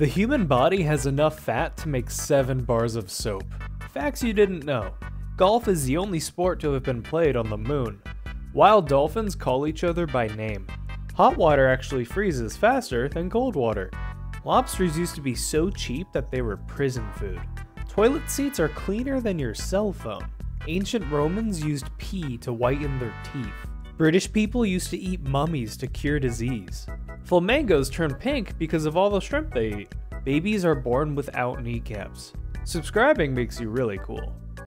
The human body has enough fat to make 7 bars of soap. Facts you didn't know. Golf is the only sport to have been played on the moon. Wild dolphins call each other by name. Hot water actually freezes faster than cold water. Lobsters used to be so cheap that they were prison food. Toilet seats are cleaner than your cell phone. Ancient Romans used pee to whiten their teeth. British people used to eat mummies to cure disease. Flamingos turn pink because of all the shrimp they eat. Babies are born without kneecaps. Subscribing makes you really cool.